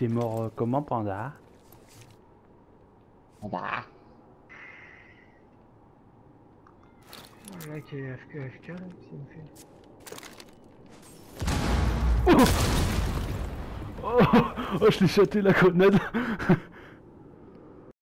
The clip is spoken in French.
T'es mort euh, comment, Panda? Bah. Là qui est AFK, AFK, là, c'est une fait. Oh, oh, oh, je l'ai chaté la grenade